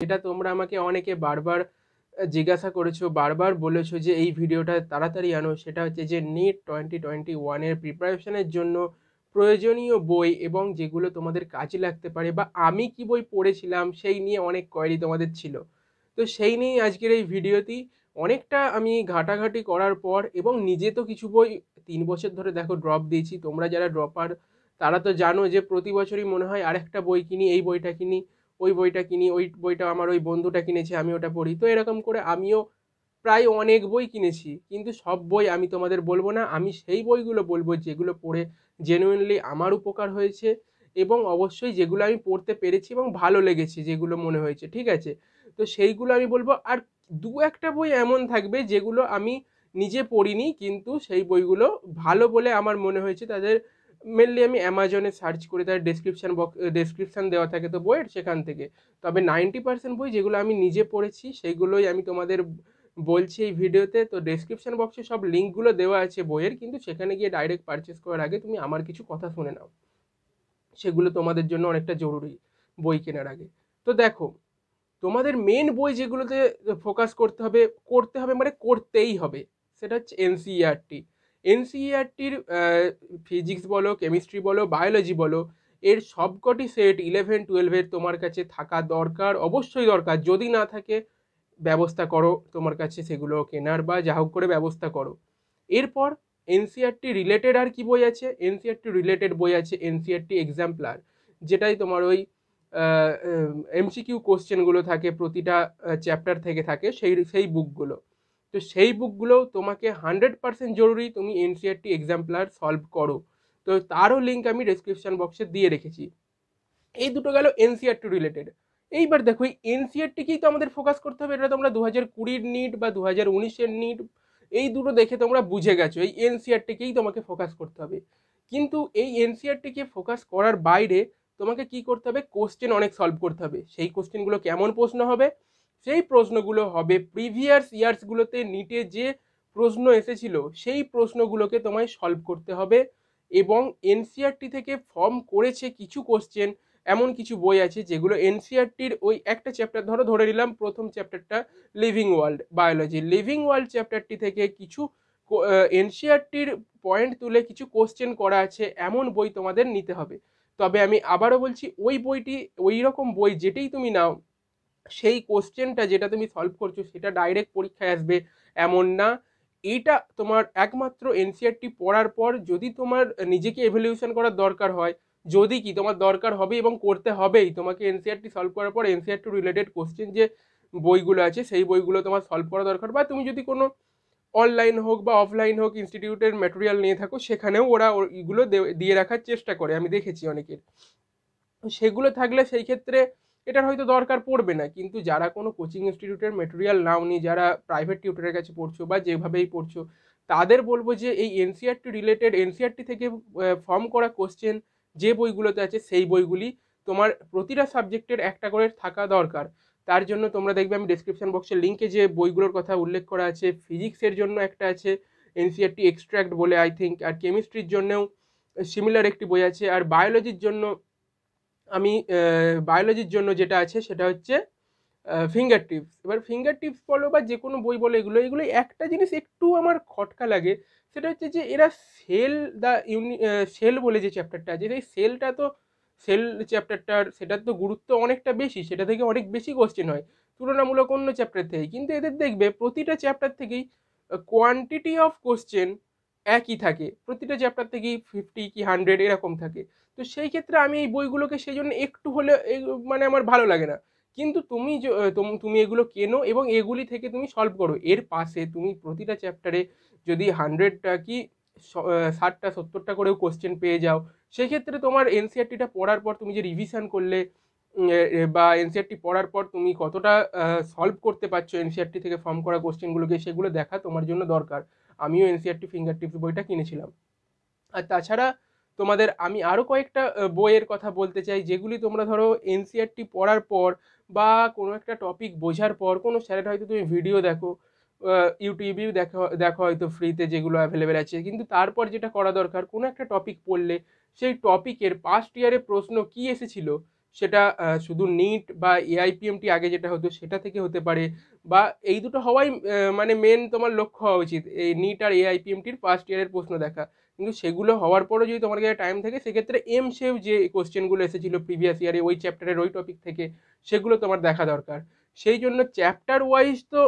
এটা তোমরা আমাকে অনেকে বারবার জিজ্ঞাসা করেছ, বারবার বলেছ যে এই ভিডিওটা তাড়াতাড়ি আনো, সেটা হচ্ছে যে নিট টোয়েন্টি টোয়েন্টি ওয়ানের প্রিপারেশনের জন্য প্রয়োজনীয় বই এবং যেগুলো তোমাদের কাজে লাগতে পারে বা আমি কি বই পড়েছিলাম, সেই নিয়ে অনেক কোয়েরি তোমাদের ছিল। তো সেই নিয়েই আজকের এই ভিডিওটি। অনেকটা আমি ঘাটাঘাটি করার পর এবং নিজে তো কিছু বই তিন বছর ধরে দেখো ড্রপ দিয়েছি, তোমরা যারা ড্রপার তারা তো জানো যে প্রতি বছরই মনে হয় আরেকটা বই কিনি, এই বইটা কিনি। ওই বইটা কিনি, ওই বইটা আমার ওই বন্ধুটা কিনেছে, আমি ওটা পড়ি। তো এরকম করে আমিও প্রায় অনেক বই কিনেছি, কিন্তু সব বই আমি তোমাদের বলব না, আমি সেই বইগুলো বলব যেগুলো পড়ে জেনুইনলি আমার উপকার হয়েছে এবং অবশ্যই যেগুলো আমি পড়তে পেরেছি এবং ভালো লেগেছে, যেগুলো মনে হয়েছে, ঠিক আছে? তো সেইগুলো আমি বলব, আর দু একটা বই এমন থাকবে যেগুলো আমি নিজে পড়িনি, কিন্তু সেই বইগুলো ভালো বলে আমার মনে হয়েছে, তাদের মেনলি আমি অ্যামাজনে সার্চ করে, তার ডেসক্রিপশান বক্স ডেসক্রিপশান দেওয়া থাকে তো বইয়ের সেখান থেকে। তবে নাইনটি পার্সেন্ট বই যেগুলো আমি নিজে পড়েছি সেইগুলোই আমি তোমাদের বলছি এই ভিডিওতে। তো ডেসক্রিপশান বক্সে সব লিঙ্কগুলো দেওয়া আছে বইয়ের, কিন্তু সেখানে গিয়ে ডাইরেক্ট পারচেস করার আগে তুমি আমার কিছু কথা শুনে নাও। সেগুলো তোমাদের জন্য অনেকটা জরুরি বই কেনার আগে। তো দেখো, তোমাদের মেন বই যেগুলোতে ফোকাস করতে হবে করতে হবে মানে করতেই হবে, সেটা হচ্ছে এনসিইআরটি এনসিইআরটির ফিজিক্স বলো, কেমিস্ট্রি বলো, বায়োলজি বলো, এর সবকটি সেট ইলেভেন টুয়েলভের তোমার কাছে থাকা দরকার, অবশ্যই দরকার। যদি না থাকে, ব্যবস্থা করো তোমার কাছে সেগুলো কেনার বা যা হোক করে ব্যবস্থা করো। এরপর এনসিআরটি রিলেটেড আর কি বই আছে? এনসিআরটি রিলেটেড বই আছে এনসিআরটি এক্সাম্পলার যেটাই তোমার ওই এমসিকিউ কোশ্চেনগুলো থাকে, প্রতিটা চ্যাপ্টার থেকে থাকে, সেই সেই বুকগুলো তো সেই বুকগুলো তোমাকে হান্ড্রেড পার্সেন্ট জরুরি তুমি এনসিআরটি এক্সাম্পলার সলভ করো। তো তারও লিঙ্ক আমি ডিসক্রিপশান বক্সে দিয়ে রেখেছি। এই দুটো গেল এনসিআরটি রিলেটেড এইবার দেখো, এই এনসিআরটিকেই তো আমাদের ফোকাস করতে হবে? এটা তোমরা দু হাজার কুড়ির নিট বা দু হাজার উনিশের নিট এই দুটো দেখে তোমরা বুঝে গেছো। এই এনসিআরটিকেই তোমাকে ফোকাস করতে হবে। কিন্তু এই এনসিআরটিকে ফোকাস করার বাইরে তোমাকে কি করতে হবে? কোশ্চেন অনেক সলভ করতে হবে। সেই কোশ্চেনগুলো কেমন প্রশ্ন হবে? সেই প্রশ্নগুলো হবে প্রিভিয়াস ইয়ার্সগুলোতে নিটে যে প্রশ্ন এসেছিল, সেই প্রশ্নগুলোকে তোমায় সলভ করতে হবে এবং এনসিআরটি থেকে ফর্ম করেছে কিছু কোশ্চেন এমন কিছু বই আছে যেগুলো এনসিআরটির ওই একটা চ্যাপ্টার ধরো ধরে নিলাম প্রথম চ্যাপ্টারটা living world biology living world চ্যাপ্টারটি থেকে কিছু এনসিআরটির পয়েন্ট তুলে কিছু কোশ্চেন করা আছে, এমন বই তোমাদের নিতে হবে। তবে আমি আবারও বলছি, ওই বইটি, ওই রকম বই যেটাই তুমি নাও সেই কোশ্চেনটা যেটা তুমি সলভ করছ সেটা ডাইরেক্ট পরীক্ষায় আসবে, এমন না। এইটা তোমার একমাত্র এনসিআরটি পড়ার পর যদি তোমার নিজেকে এভলিউশন করার দরকার হয়, যদি কি তোমার দরকার হবে এবং করতে হবেই, তোমাকে এনসিআরটি সলভ করার পর এনসিআরটি রিলেটেড কোশ্চেন যে বইগুলো আছে সেই বইগুলো তোমার সলভ করা দরকার। বা তুমি যদি কোনো অনলাইন হোক বা অফলাইন হোক ইনস্টিটিউটের ম্যাটেরিয়াল নিয়ে থাকো, সেখানেও ওরা এগুলো দিয়ে রাখার চেষ্টা করে। আমি দেখেছি অনেকের। সেগুলো থাকলে সেই ক্ষেত্রে এটার হয়তো দরকার পড়বে না। কিন্তু যারা কোনো কোচিং ইনস্টিটিউটের মেটেরিয়াল নাও নি, যারা প্রাইভেট টিউটারের কাছে পড়ছো বা যেভাবেই পড়ছো, তাদের বলব যে এই এনসিআরটি রিলেটেড এনসিআরটি থেকে ফর্ম করা কোশ্চেন যে বইগুলোতে আছে, সেই বইগুলি তোমার প্রতিটা সাবজেক্টের একটা করে থাকা দরকার। তার জন্য তোমরা দেখবে আমি ডিসক্রিপশন বক্সের লিঙ্কে যে বইগুলোর কথা উল্লেখ করা আছে ফিজিক্সের জন্য একটা আছে এনসিআরটি এক্সট্র্যাক্ট বলে আই থিঙ্ক আর কেমিস্ট্রির জন্যও সিমিলার একটি বই আছে, আর বায়োলজির জন্য আমি বায়োলজির জন্য যেটা আছে সেটা হচ্ছে ফিঙ্গার টিপস এবার ফিঙ্গার টিপস বলো বা যে কোনো বই বলো, এগুলো এগুলো একটা জিনিস একটু আমার খটকা লাগে। সেটা হচ্ছে যে এরা সেল দ্য ইউনি সেল বলে যে চ্যাপ্টারটা আছে, সেই সেলটা তো সেল চ্যাপ্টারটার সেটার তো গুরুত্ব অনেকটা বেশি, সেটা থেকে অনেক বেশি কোশ্চেন হয়। তুলনামূলক অন্য চ্যাপ্টার থেকে কিন্তু এদের দেখবে, প্রতিটা চ্যাপ্টার থেকেই কোয়ান্টিটি অফ কোশ্চেন একই থাকে। প্রতিটা চ্যাপ্টার থেকেই ফিফটি কি হান্ড্রেড এরকম থাকে। তো সেই ক্ষেত্রে আমি এই বইগুলোকে সেই জন্য একটু হলে মানে আমার ভালো লাগে না। কিন্তু তুমি তুমি এগুলো কেনো এবং এগুলি থেকে তুমি সলভ করো। এর পাশে তুমি প্রতিটা চ্যাপ্টারে যদি হান্ড্রেডটা কি ষাটটা, সত্তরটা করেও কোশ্চেন পেয়ে যাও সেক্ষেত্রে তোমার এনসিআরটিটা পড়ার পর তুমি যে রিভিশন করলে বা এনসিআরটি পড়ার পর তুমি কতটা সলভ করতে পারছ এনসিআরটি থেকে ফর্ম করা কোশ্চেনগুলোকে সেগুলো দেখা তোমার জন্য দরকার। আমিও এনসিআরটি ফিঙ্গার টিপস বইটা কিনেছিলাম। আর তাছাড়া তোমাদের আমি আরও কয়েকটা বইয়ের কথা বলতে চাই, যেগুলি তোমরা ধরো এনসিআরটি পড়ার পর বা কোনো একটা টপিক বোঝার পর, কোনো স্যারের হয়তো তুমি ভিডিও দেখো ইউটিউবেও দেখো দেখো হয়তো ফ্রিতে যেগুলো অ্যাভেলেবেল আছে। কিন্তু তারপর যেটা করা দরকার, কোনো একটা টপিক পড়লে সেই টপিকের পাস্ট ইয়ারে প্রশ্ন কি এসেছিল সেটা শুধু নিট বা এআইপিএমটি আগে যেটা হতো সেটা থেকে হতে পারে বা এই দুটো হওয়াই মানে মেন তোমার লক্ষ্য হওয়া উচিত। এই নিট আর এআইপিএমটির ফার্স্ট ইয়ারের প্রশ্ন দেখা। কিন্তু সেগুলো হওয়ার পরও যদি তোমার কাছে টাইম থাকে, সেক্ষেত্রে এম সেভ যে কোশ্চেনগুলো এসেছিল প্রিভিয়াস ইয়ারে ওই চ্যাপ্টারের ওই টপিক থেকে, সেগুলো তোমার দেখা দরকার। সেই জন্য চ্যাপ্টার ওয়াইজ তো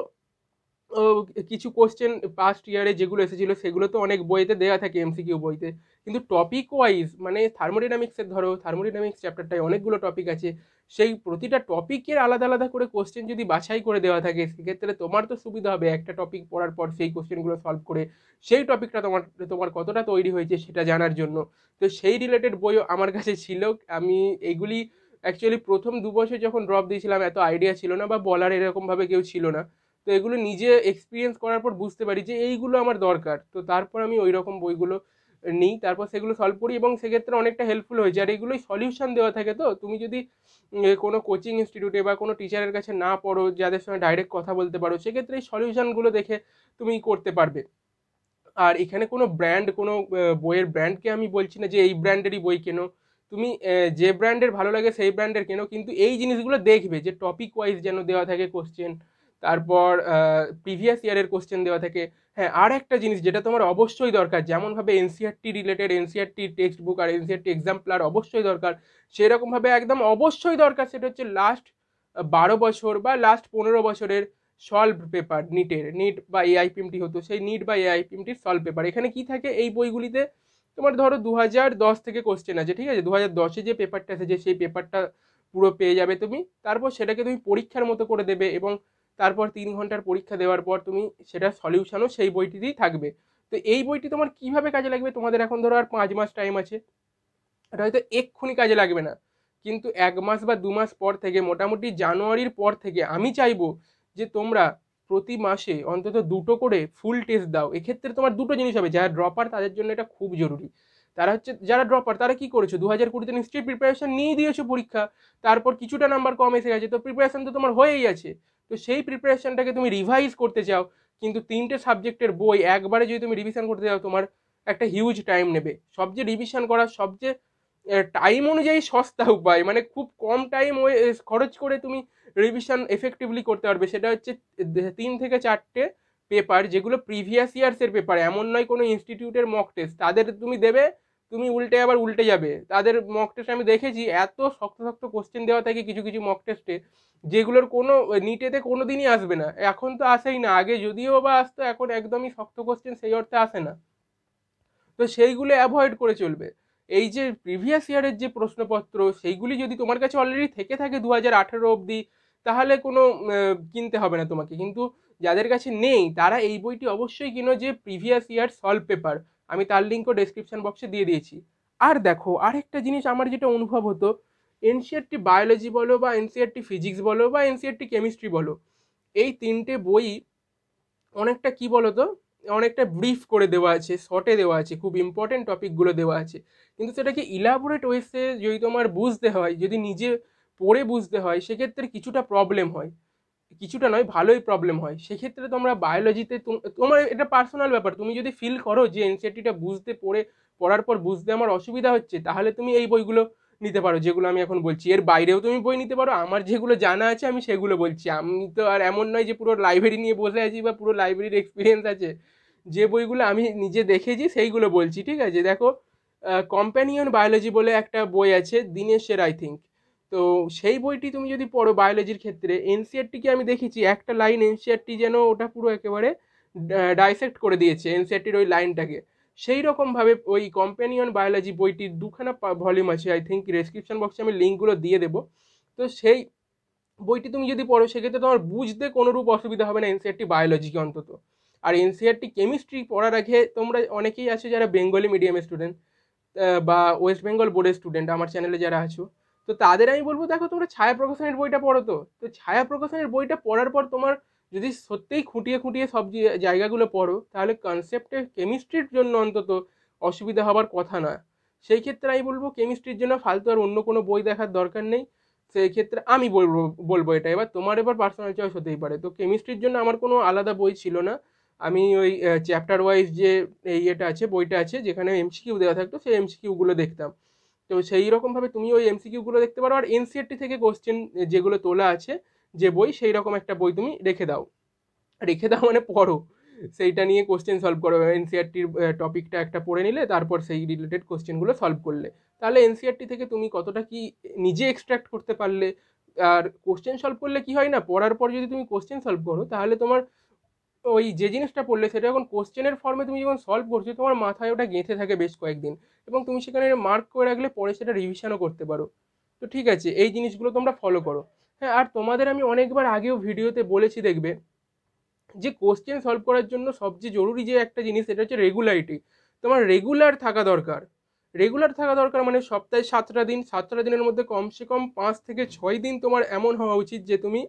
কিছু কোশ্চেন পাস্ট ইয়ারে যেগুলো এসেছিল, সেগুলো তো অনেক বইতে দেওয়া থাকে এমসিকিউ বইতে। কিন্তু টপিক ওয়াইজ মানে থার্মোডিনামিক্সের ধরো থার্মোডিনামিক্স চ্যাপ্টারটায় অনেকগুলো টপিক আছে। সেই প্রতিটা টপিকের আলাদা আলাদা করে কোশ্চেন যদি বাছাই করে দেওয়া থাকে, সেক্ষেত্রে তোমার তো সুবিধা হবে একটা টপিক পড়ার পর সেই কোশ্চেনগুলো সলভ করে। সেই টপিকটা তোমার তোমার কতটা তৈরি হয়েছে সেটা জানার জন্য। তো সেই রিলেটেড বইও আমার কাছে ছিল। আমি এগুলি অ্যাকচুয়ালি প্রথম দু বছর যখন ড্রপ দিয়েছিলাম, এত আইডিয়া ছিল না বা বলার এরকমভাবে কেউ ছিল না। তো এগুলো নিজে এক্সপিরিয়েন্স করার পর বুঝতে পারি যে এইগুলো আমার দরকার। তো তারপর আমি ওই রকম বইগুলো নিই, তারপর সেগুলো সলভ করি এবং সেক্ষেত্রে অনেকটা হেল্পফুল হয়েছে। আর এগুলোই সলিউশন দেওয়া থাকে তো? তুমি যদি কোনো কোচিং ইনস্টিটিউটে বা কোনো টিচারের কাছে না পড়ো, যাদের সঙ্গে ডাইরেক্ট কথা বলতে পারো, সেক্ষেত্রে এই সলিউশনগুলো দেখে তুমি করতে পারবে। আর এখানে কোনো ব্র্যান্ড কোনো বইয়ের ব্র্যান্ডকে আমি বলছি না যে এই ব্র্যান্ডেরই বই কেনো। তুমি যে ব্র্যান্ডের ভালো লাগে সেই ব্র্যান্ডের কেনো, কিন্তু এই জিনিসগুলো দেখবে যে টপিক ওয়াইজ যেন দেওয়া থাকে কোশ্চেন তারপর প্রিভিয়াস ইয়ারের কোশ্চেন দেওয়া থাকে হ্যাঁ আর একটা জিনিস যেটা তোমার অবশ্যই দরকার, যেমনভাবে NCERT related NCERT text book আর এনসিআরটি এক্সাম্পলার অবশ্যই দরকার, সেরকমভাবে একদম অবশ্যই দরকার সেটা হচ্ছে লাস্ট বারো বছর বা লাস্ট পনেরো বছরের সলভ পেপার নিটের নিট বা এআইপিএমটি হতো, সেই নিট বা এআইপিএমটির সলভ পেপার এখানে কি থাকে, এই বইগুলিতে তোমার ধরো দু দশ থেকে কোশ্চেন আছে, ঠিক আছে দু হাজার দশে যে পেপারটা এসেছে, সেই পেপারটা পুরো পেয়ে যাবে তুমি, তারপর সেটাকে তুমি পরীক্ষার মতো করে দেবে এবং তারপর তিন ঘণ্টার পরীক্ষা দেওয়ার পর তুমি সেটা সলিউশনও সেই বইটিতেই থাকবে। তো এই বইটি তোমার কীভাবে কাজে লাগবে? তোমাদের এখন ধরো আর পাঁচ মাস টাইম আছে। এটা হয়তো এক্ষুনি কাজে লাগবে না। কিন্তু এক মাস বা দু মাস পর থেকে, মোটামুটি জানুয়ারির পর থেকে আমি চাইব যে তোমরা প্রতি মাসে অন্তত দুটো করে ফুল টেস্ট দাও। এক্ষেত্রে তোমার দুটো জিনিস হবে, যারা ড্রপার তাদের জন্য এটা খুব জরুরি। তারা হচ্ছে, যারা ড্রপার তারা কি করেছ? দু হাজার কুড়িতে নিশ্চয়ই প্রিপারেশন নিয়ে দিয়েছ পরীক্ষা। তারপর কিছুটা নাম্বার কম এসে গেছে। তো প্রিপারেশন তো তোমার হয়েই আছে। তো সেই প্রিপারেশনটাকে তুমি রিভাইজ করতে চাও, কিন্তু তিনটে সাবজেক্টের বই একবারে যদি তুমি রিভিশন করতে চাও, তোমার একটা হিউজ টাইম নেবে। সবচেয়ে রিভিশন করার সবচেয়ে টাইম অনুযায়ী সস্তা উপায় মানে খুব কম টাইম খরচ করে তুমি রিভিশন এফেক্টিভলি করতে পারবে। সেটা হচ্ছে তিন থেকে চারটে পেপার যেগুলো প্রিভিয়াস ইয়ার্সের পেপার এমন নয় কোনো ইনস্টিটিউটের মক টেস্ট তাদের তুমি দেবে তুমি উল্টে আবার উল্টে যাবে। তাদের মক টেস্ট আমি দেখেছি, এত শক্ত শক্ত কোশ্চেন দেওয়া থাকে কিছু কিছু মক টেস্টে যেগুলোর কোনো নিটেতে কোনো দিনই আসবে না। এখন তো আসেই না, আগে যদিও বা আসতো, এখন একদমই শক্ত কোশ্চেন সেই অর্থে আসে না। তো সেইগুলো অ্যাভয়েড করে চলবে। এই যে প্রিভিয়াস ইয়ারের যে প্রশ্নপত্র, সেইগুলি যদি তোমার কাছে অলরেডি থেকে থাকে দু হাজার আঠেরো অবধি, তাহলে কোনো কিনতে হবে না তোমাকে। কিন্তু যাদের কাছে নেই, তারা এই বইটি অবশ্যই কিনো যে প্রিভিয়াস ইয়ার সলভ পেপার আমি তার লিঙ্কও ডেসক্রিপশন বক্সে দিয়ে দিয়েছি। আর দেখো, আরেকটা জিনিস আমার যেটা অনুভব হতো এনসিআরটি বায়োলজি বলো বা এনসিআরটি ফিজিক্স বলো বা এনসিআরটি কেমিস্ট্রি বলো, এই তিনটে বই অনেকটা কি বলো তো অনেকটা ব্রিফ করে দেওয়া আছে শর্টে দেওয়া আছে, খুব ইম্পর্টেন্ট টপিকগুলো দেওয়া আছে। কিন্তু সেটাকে ইলাবোরেট ওয়েসে যদি তোমার বুঝতে হয়, যদি নিজে পড়ে বুঝতে হয়, সেক্ষেত্রে কিছুটা প্রবলেম হয়। কিছুটা নয়, ভালোই প্রবলেম হয়। সেক্ষেত্রে তোমরা বায়োলজিতে তোমার এটা পার্সোনাল ব্যাপার। তুমি যদি ফিল করো যে এনসিআরটিটা বুঝতে পড়ে, পড়ার পর বুঝতে আমার অসুবিধা হচ্ছে, তাহলে তুমি এই বইগুলো নিতে পারো, যেগুলো আমি এখন বলছি। এর বাইরেও তুমি বই নিতে পারো, আমার যেগুলো জানা আছে আমি সেগুলো বলছি। আমি তো আর এমন নয় যে পুরো লাইব্রেরি নিয়ে বসে আছি বা পুরো লাইব্রেরির এক্সপিরিয়েন্স আছে। যে বইগুলো আমি নিজে দেখেছি সেইগুলো বলছি, ঠিক আছে? দেখো কম্প্যানিয়ন বায়োলজি বলে একটা বই আছে, দিনেশের আই থিঙ্ক তো সেই বইটি তুমি যদি পড়ো বায়োলজির ক্ষেত্রে এনসিআরটিকে আমি দেখেছি, একটা লাইন এনসিআরটি যেন ওটা পুরো একেবারে ডাইসেক্ট করে দিয়েছে এনসিআরটির ওই লাইনটাকে সেই রকমভাবে ওই কম্প্যানিয়ন বায়োলজি বইটির দুখানা ভলিউম আছে আই থিঙ্ক ডেসক্রিপশন বক্সে আমি লিঙ্কগুলো দিয়ে দেবো। তো সেই বইটি তুমি যদি পড়ো, সেক্ষেত্রে তোমার বুঝতে কোনোরূপ অসুবিধা হবে না এনসিআরটি বায়োলজিকে অন্তত। আর এনসিআরটি কেমিস্ট্রি পড়ার আগে তোমরা অনেকেই আছো যারা বেঙ্গলি মিডিয়ামের স্টুডেন্ট বা ওয়েস্ট বেঙ্গল বোর্ডের স্টুডেন্ট আমার চ্যানেলে যারা আছো তো তাদের আমি বলব, দেখো তোমরা ছায়া প্রকাশনের বইটা পড়ো তো। তো ছায়া প্রকাশনের বইটা পড়ার পর তোমার যদি সত্যিই খুঁটিয়ে খুঁটিয়ে সব জায়গাগুলো পড়ো, তাহলে কনসেপ্টে কেমিস্ট্রির জন্য অন্তত অসুবিধা হবার কথা না। সেই ক্ষেত্রে আমি বলব কেমিস্ট্রির জন্য ফালতু আর অন্য কোনো বই দেখার দরকার নেই। সেই ক্ষেত্রে আমি বলব বলব এটা। এবার তোমার এবার পার্সোনাল চয়েস হতেই পারে। তো কেমিস্ট্রির জন্য আমার কোনো আলাদা বই ছিল না। আমি ওই চ্যাপ্টার ওয়াইজ যে এই এটা আছে, বইটা আছে, যেখানে এমসিকিউ দেওয়া থাকতো, সেই এমসিকিউগুলো দেখতাম। তো সেই রকমভাবে তুমি ওই এমসিকিউগুলো দেখতে পারো আর এনসিআরটি থেকে কোশ্চেন যেগুলো তোলা আছে, যে বই, সেই রকম একটা বই তুমি রেখে দাও। রেখে দাও মানে পড়ো। সেইটা নিয়ে কোশ্চেন সলভ করো। এনসিআরটির টপিকটা একটা পড়ে নিলে, তারপর সেই রিলেটেড কোশ্চেনগুলো সলভ করলে। তাহলে এনসিআরটি থেকে তুমি কতটা কি নিজে এক্সট্র্যাক্ট করতে পারলে? আর কোশ্চেন সলভ করলে কি হয় না? পড়ার পর যদি তুমি কোশ্চেন সলভ করো, তাহলে তোমার ওই যে জিনিসটা পড়লে সেটা যখন কোশ্চেনের ফর্মে তুমি যখন সলভ করছ, তোমার মাথায় ওটা গেঁথে থাকে বেশ কয়েকদিন। এবং তুমি সেখানে মার্ক করে রাখলে পরে সেটা রিভিশনও করতে পারো। তো ঠিক আছে, এই জিনিসগুলো তোমরা ফলো করো। হ্যাঁ আর তোমাদের আমি অনেকবার আগেও ভিডিওতে বলেছি দেখবে, যে কোশ্চেন সলভ করার জন্য সবচেয়ে জরুরি যে একটা জিনিস, সেটা হচ্ছে রেগুলারিটি তোমার রেগুলার থাকা দরকার। রেগুলার থাকা দরকার মানে সপ্তাহে সাতটা দিন, সাতটা দিনের মধ্যে কমসে কম পাঁচ থেকে ছয় দিন তোমার এমন হওয়া উচিত যে তুমি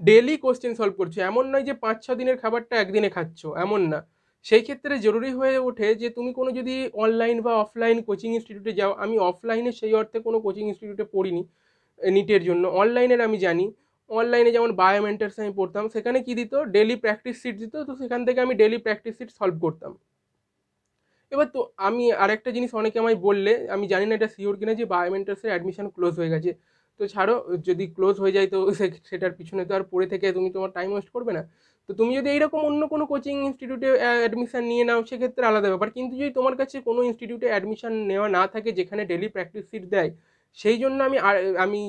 ডেলি কোশ্চেন সলভ করছ। এমন নয় যে পাঁচ, ছ দিনের খাবারটা একদিনে খাচ্ছ, এমন না। সেই ক্ষেত্রে জরুরি হয়ে ওঠে যে তুমি কোনো যদি অনলাইন বা অফলাইন কোচিং ইনস্টিটিউটে যাও, আমি অফলাইনে সেই অর্থে কোনো কোচিং ইনস্টিটিউটে পড়িনি নিটের জন্য। অনলাইনের আমি জানি। অনলাইনে যেমন বায়োমেন্টার্স আমি পড়তাম, সেখানে কি দিত? ডেলি প্র্যাকটিস সিট দিত, তো সেখান থেকে আমি ডেলি প্র্যাকটিস সিট সলভ করতাম। এবার তো আমি আরেকটা জিনিস অনেকে আমায় বললে, আমি জানি না এটা শিওর কিনা, যে বায়োমেন্টার্সের অ্যাডমিশন ক্লোজ হয়ে গেছে। তো ছাড়ো, যদি ক্লোজ হয়ে যায় তো সেটার পিছনে তো আর পড়ে থেকে তুমি তোমার টাইম ওয়েস্ট করবে না। তো তুমি যদি এইরকম অন্য কোনো কোচিং ইনস্টিটিউটে অ্যাডমিশান নিয়ে নাও, সেক্ষেত্রে আলাদা ব্যাপার। কিন্তু যদি তোমার কাছে কোনো ইনস্টিটিউটে অ্যাডমিশান নেওয়া না থাকে, যেখানে ডেলি প্র্যাকটিস সিট দেয়, সেই জন্য আমি আমি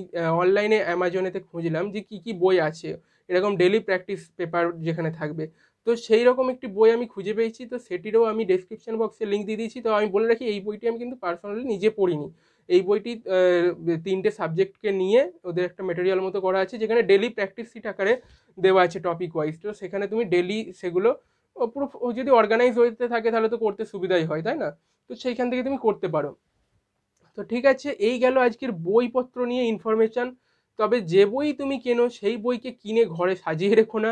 অনলাইনে অ্যামাজনেতে খুঁজলাম যে কী কী বই আছে। এরকম ডেলি প্র্যাকটিস পেপার যেখানে থাকবে। তো সেই রকম একটি বই আমি খুঁজে পেয়েছি। তো সেটিরও আমি ডেসক্রিপশন বক্সে লিঙ্ক দিয়ে দিয়েছি। তো আমি বলে রাখি, এই বইটি আমি কিন্তু পার্সোনালি নিজে পড়িনি। এই বইটি তিনটে সাবজেক্টকে নিয়ে ওদের একটা মেটেরিয়াল মতো করা আছে, যেখানে ডেলি প্র্যাকটিস সিট আকারে দেওয়া আছে টপিক ওয়াইজ তো সেখানে তুমি ডেলি সেগুলো পুরো যদি অর্গানাইজ হতে থাকে তাহলে তো করতে সুবিধাই হয়, তাই না? তো সেইখান থেকে তুমি করতে পারো। তো ঠিক আছে, এই গেল আজকের বইপত্র নিয়ে ইনফরমেশান তবে যে বই তুমি কেনো, সেই বইকে কিনে ঘরে সাজিয়ে রেখো না।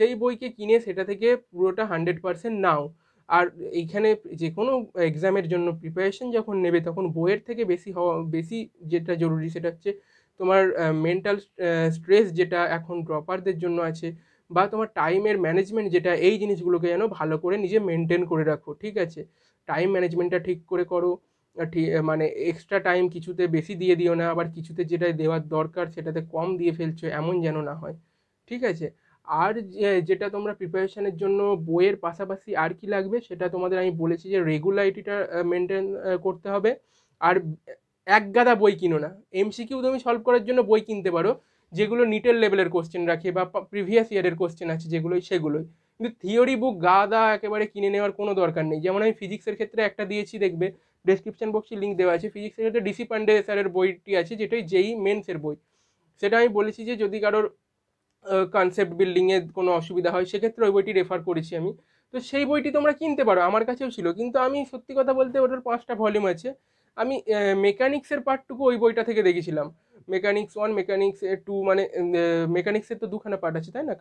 সেই বইকে কিনে সেটা থেকে পুরোটা হান্ড্রেড পারসেন্ট নাও। আর এইখানে যে কোনো এক্সামের জন্য প্রিপারেশন যখন নেবে, তখন বইয়ের থেকে বেশি হওয়া, বেশি যেটা জরুরি সেটা হচ্ছে তোমার মেন্টাল স্ট্রেস যেটা এখন ড্রপারদের জন্য আছে বা তোমার টাইমের ম্যানেজমেন্ট যেটা, এই জিনিসগুলোকে যেন ভালো করে নিজে মেনটেন করে রাখো, ঠিক আছে? টাইম ম্যানেজমেন্টটা ঠিক করে করো মানে এক্সট্রা টাইম কিছুতে বেশি দিয়ে দিও না, আবার কিছুতে যেটা দেওয়ার দরকার সেটাতে কম দিয়ে ফেলছো, এমন যেন না হয়, ঠিক আছে? আর যেটা তোমরা প্রিপারেশনের জন্য বইয়ের পাশাপাশি আর কি লাগবে, সেটা তোমাদের আমি বলেছি যে রেগুলারিটিটা মেনটেন করতে হবে। আর এক গাদা বই কিনো না। এমসিকিউ তুমি সলভ করার জন্য বই কিনতে পারো, যেগুলো নিটের লেভেলের কোশ্চেন রাখে বা প্রিভিয়াস ইয়ারের কোশ্চেন আছে যেগুলোই, সেগুলোই। কিন্তু থিওরি বুক গাদা একেবারে কিনে নেওয়ার কোনো দরকার নেই। যেমন আমি ফিজিক্সের ক্ষেত্রে একটা দিয়েছি, দেখবে ডেসক্রিপশন বক্সে লিঙ্ক দেওয়া আছে। ফিজিক্সের ক্ষেত্রে ডিসি পান্ডে স্যারের বইটি আছে, যেটাই যেই মেন্সের বই। সেটা আমি বলেছি যে যদি কারোর কনসেপ্ট বিল্ডিংয়ে কোনো অসুবিধা হয়, সেক্ষেত্রে ওই বইটি রেফার করেছি আমি। তো সেই বইটি তোমরা কিনতে পারো, আমার কাছেও ছিল। কিন্তু আমি সত্যি কথা বলতে ওটার পাঁচটা ভলিউম আছে। আমি মেকানিক্সের পার্টটুকু ওই বইটা থেকে দেখেছিলাম। মেকানিক্স ওয়ান মেকানিক্স টু মানে মেকানিক্সের তো দুখানা পার্ট আছে, তাই না?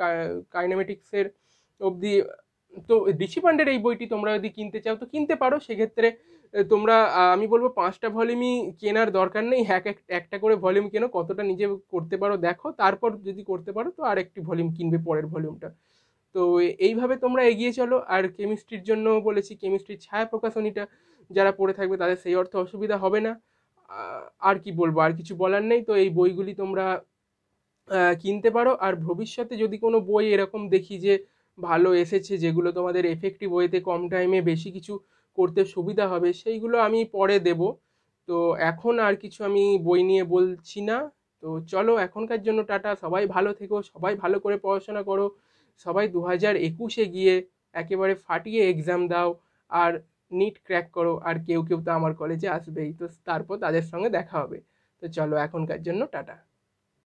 কাইনামেটিক্সের অবধি তো ডিসি পান্ডের এই বইটি তোমরা যদি কিনতে চাও, তো কিনতে পারো। সেক্ষেত্রে তোমরা আমি বলব পাঁচটা ভলিউমই কেনার দরকার নেই। এক একটা করে ভলিউম কেনো, কতটা নিজে করতে পারো দেখো। তারপর যদি করতে পারো, তো আর একটি ভলিউম কিনবে পরের ভলিউমটা তো এইভাবে তোমরা এগিয়ে চলো। আর কেমিস্ট্রির জন্য বলেছি কেমিস্ট্রির ছায়া প্রকাশনীটা যারা পড়ে থাকবে, তাদের সেই অর্থে অসুবিধা হবে না। আর কি বলব, আর কিছু বলার নেই। তো এই বইগুলি তোমরা কিনতে পারো। আর ভবিষ্যতে যদি কোনো বই এরকম দেখি যে ভালো এসেছে, যেগুলো তোমাদের এফেক্টিভ ওয়েতে কম টাইমে বেশি কিছু করতে সুবিধা হবে, সেইগুলো আমি পরে দেব। তো এখন আর কিছু আমি বই নিয়ে বলছি না। তো চলো এখনকার জন্য টাটা, সবাই ভালো থেকো, সবাই ভালো করে পড়াশোনা করো। সবাই দু হাজার একুশে গিয়ে একেবারে ফাটিয়ে এক্সাম দাও আর নিট ক্র্যাক করো, আর কেউ কেউ তো আমার কলেজে আসবেই। তো তারপর তাদের সঙ্গে দেখা হবে। তো চলো এখনকার জন্য টাটা।